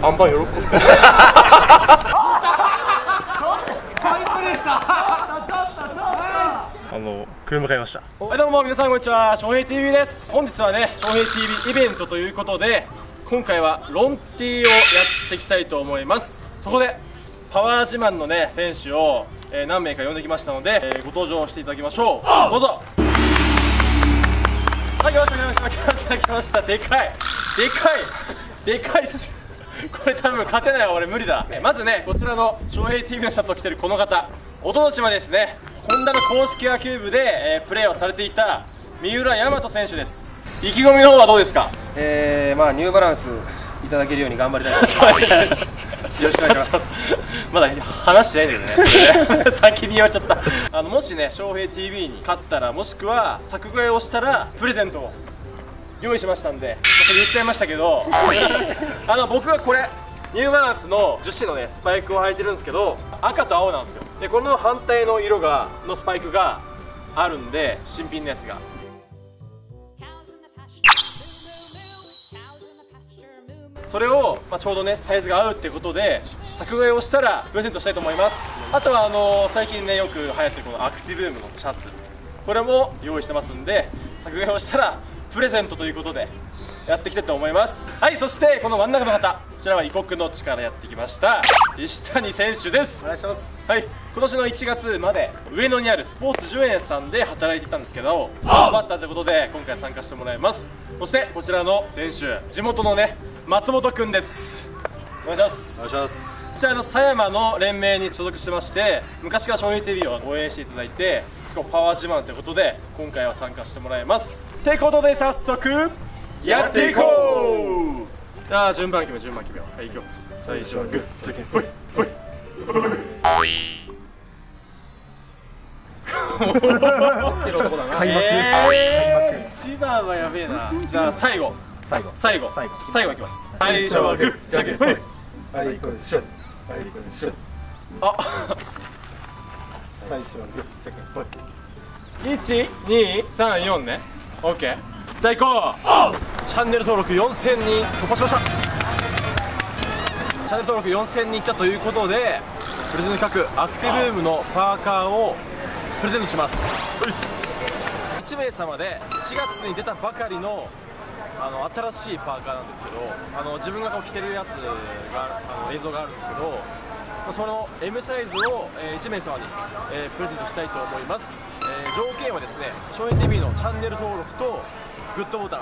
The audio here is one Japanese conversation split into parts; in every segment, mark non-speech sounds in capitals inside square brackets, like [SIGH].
バンバン喜んであの車買いました。はいどうも皆さんこんにちは。翔平 TV です。本日はね翔平 TV イベントということで今回はロンティーをやっていきたいと思います。そこでパワー自慢のね選手を、えー何名か呼んできましたので、えーご登場していただきましょう。どうぞ。はい来ました来ました来ました来ました。でかい。でかい。でかいっす [LAUGHS] これ多分勝てないわ俺無理だ。えまずねこちらの翔平 TV のシャツを着てるこの方おととしまでですねホンダの公式野球部で、えープレーをされていた三浦大和選手です。意気込みの方はどうですか？えー、まあニューバランスいただけるように頑張りたいと思います。[LAUGHS] よろしくお願いします。[LAUGHS] まだ話してないんだけどね先に言われちゃった。あのもしね翔平 TV に勝ったらもしくは作替えをしたらプレゼントを用意しましたんで言っちゃいましたけど [LAUGHS] あの僕はこれニューバランスの樹脂のねスパイクを履いてるんですけど赤と青なんですよ。でこの反対の色がのスパイクがあるんで新品のやつが.それを、まあ、ちょうどねサイズが合うっていうことで作替えをしたらプレゼントしたいと思います。あとはあの最近ねよく流行ってるこのアクティブームのシャツ。これも用意してますんで作替えをしたらプレゼントということでやっていきたいと思います。はいそしてこの真ん中の方こちらは異国の地からやってきました。石谷選手です。お願いします。はい、今年の1月まで上野にあるスポーツ10円さんで働いていたんですけどパワーバッターということで今回参加してもらいます。そしてこちらの選手地元のね松本くんです。お願いします。お願いします。こちらの狭山の連盟に所属してまして昔から翔平 TV を応援していただいて結構パワー自慢ということで今回は参加してもらいます。ってことで早速やっていこう。じゃあ順番決め順番決め。ようはい行くよ最初はグッじゃけんほいほいってる男だな。開幕。えー、一番はやべえな。じゃあ最後。最後。最後。最後。最後いきます。最初はグッ。じゃけんほい。はい。これしょはい。これしょあ最初はグッじゃけんぽい1234ね。OK じゃあ行こう。チャンネル登録4000人突破しました。チャンネル登録4000人いったということでプレゼント企画アクティブームのパーカーをプレゼントします。1名様で4月に出たばかりのあの新しいパーカーなんですけどあの自分がこう着てるやつがあの映像があるんですけどその M サイズを、え1名様に、プレゼントしたいと思います、え条件はですね翔平 TV のチャンネル登録とグッドボタン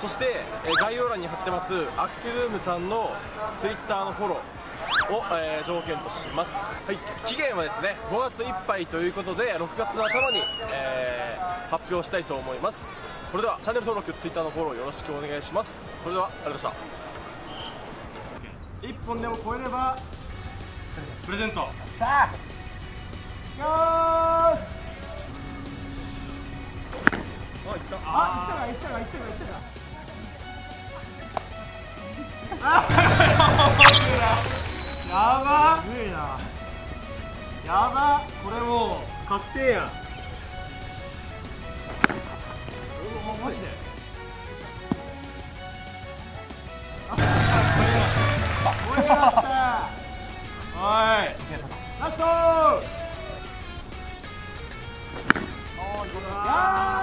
そして、え概要欄に貼ってますアクティブームさんの Twitter のフォローを、えー条件とします、はい、期限はですね5月いっぱいということで6月の頭に、えー発表したいと思います。それではチャンネル登録 Twitter のフォローよろしくお願いします。それではありがとうございました。1本でも超えればプレゼント。さあよーし。あ、いったあ、いったかいったかいったかいったかやばすごいなやばこれもう確定やんおおマジであこれやこれやったおい。ラスト。おーいこれあ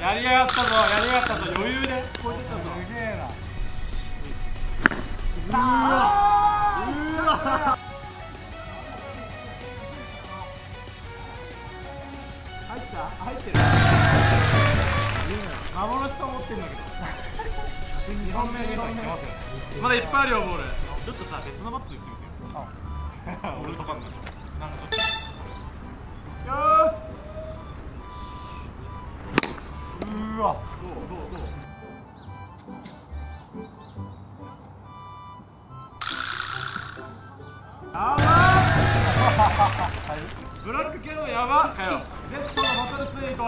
やりやがったぞやりやがったぞ余裕で。超えてったぞすげえなうわうわ入った？入ってる。幻と思ってんだけど。2本目2本目。まだいっぱいあるよボール。ちょっとさ別のバット行ってみてよ。[LAUGHS] 俺とかんなんかちょっとよーしうわどうどうどうやばブラック系のやばかよ Z のボトルツイート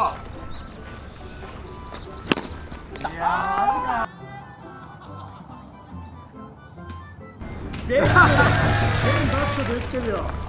マ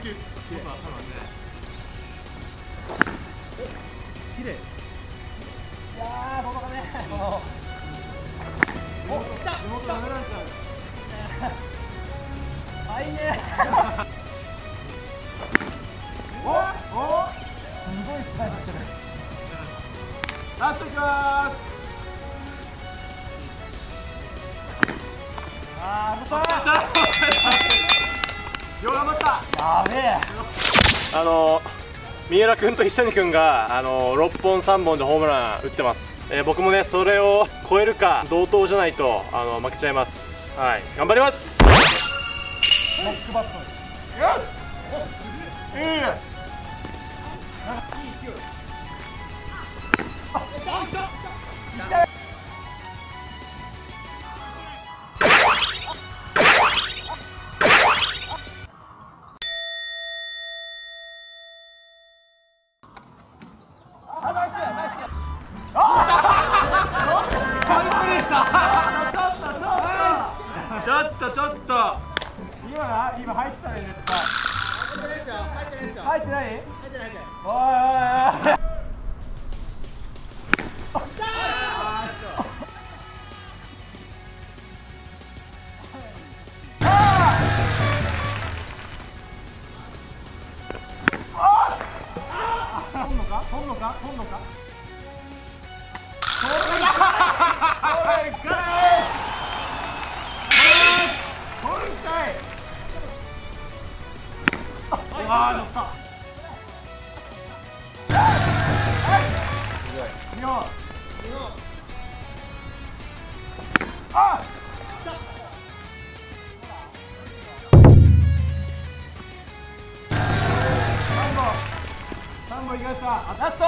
ね綺麗い。やーこお元あい。い。ねおおすごい。スパイクしてるラストい。きますあー、あまた頑張った。やべえ。あの三浦君と石谷君があの6本3本でホームラン打ってます、えー僕もねそれを超えるか同等じゃないとあの負けちゃいます。はい。頑張ります。いいねちょ今入ってたね。絶対入ってない入ってないおい？おいおい取んああ乗った日本あ三本三本い。きましたラスト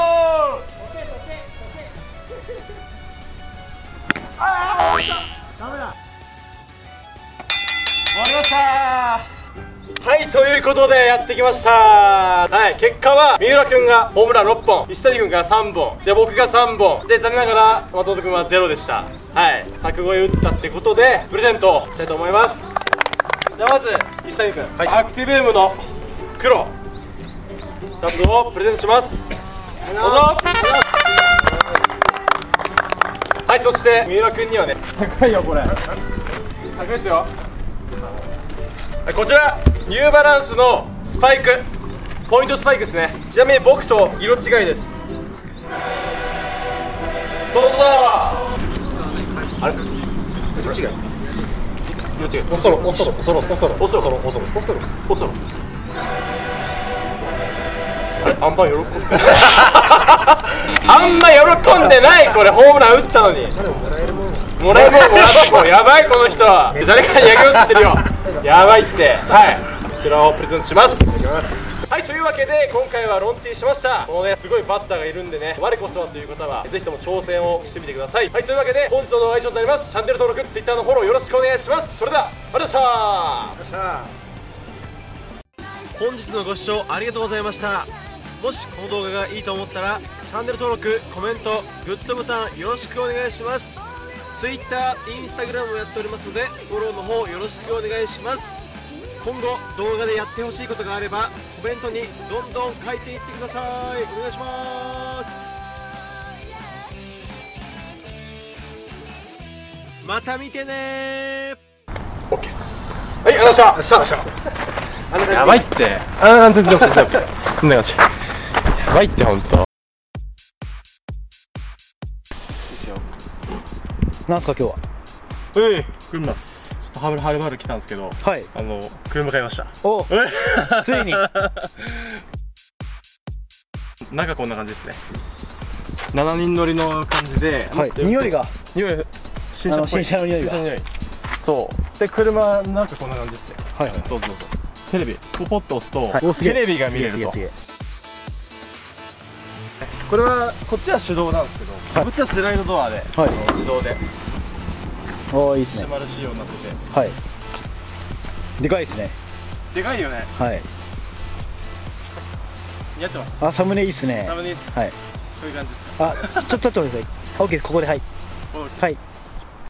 ああダメだ終わりましたはいということでやってきました。はい結果は三浦君がホームラン6本石谷君が3本で僕が3本で残念ながら松本君は0でした。はい柵越え打ったってことでプレゼントしたいと思います。じゃあまず石谷君、アクティブームの黒シャツをプレゼントします。どうぞ。はいそして三浦君にはね高いよこれ。高いですよ。はいこちらニューバランスのスパイク。ポイントスパイクですね。ちなみに僕と色違いです。どうぞあれ？色違い色違いおそろおそろおそろおそろ。おそろおそろ。おそろ。おそろ。あれ？あんま喜んであんま喜んでない？これホームラン打ったのに。もらえるもんもらえるもんやばいこの人は誰かにやげようってるよやばいってはいこちらをプレゼントします。はいというわけで今回はロンティーしました。このねすごいバッターがいるんでね我こそはという方はぜひとも挑戦をしてみてください。はいというわけで本日の動画は以上となります。チャンネル登録 Twitter のフォローよろしくお願いします。それではありがとうございました本日のご視聴ありがとうございました。もしこの動画がいいと思ったらチャンネル登録コメントグッドボタンよろしくお願いします。Twitter、Instagram もやっておりますのでフォローの方よろしくお願いします。今後動画でやってほしいことがあればコメントにどんどん書いていってください。お願いします。また見てね。OK です。はいありがとうございました。やばいって。ああ全然んな感じやばいって本当なんすか今日は？ええ来ますはるはるばる来たんですけどはい。あの車買いました。お [LAUGHS] ついに。中こんな感じですね。7人乗りの感じではい。匂いが。匂い新車の新車の匂いが。新車の匂い。そう。で車なんかこんな感じですね。はいはいどうぞどうぞ。テレビポポッと押すと、はい。テレビが見れると。これはこっちは手動なんですけど、はい。こっちはスライドドアで、自動でおーいいですね。仕様になってて。はい。でかいですね。でかいよね。はい。似合ってます。あサムネいいっすね。サムネです。はい。そういう感じですか。あちょちょっと待ってください。OK ここではい。はい